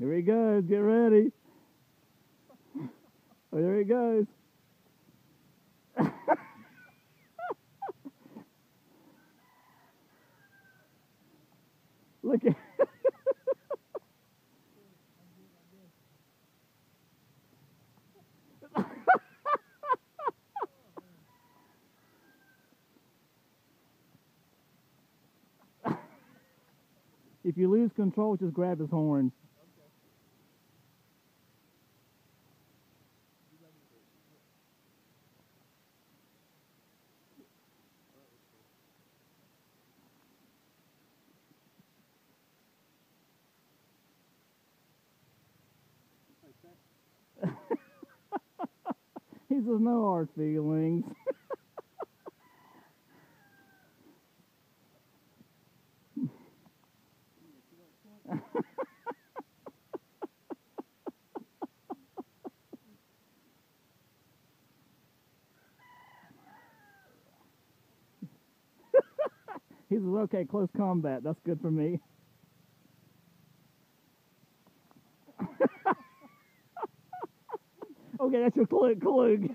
Here he goes. Get ready. Oh, there he goes. Look at. if you lose control, just grab his horns. he says no hard feelings. he says, okay, close combat. That's good for me. Okay, that's your clue. clue.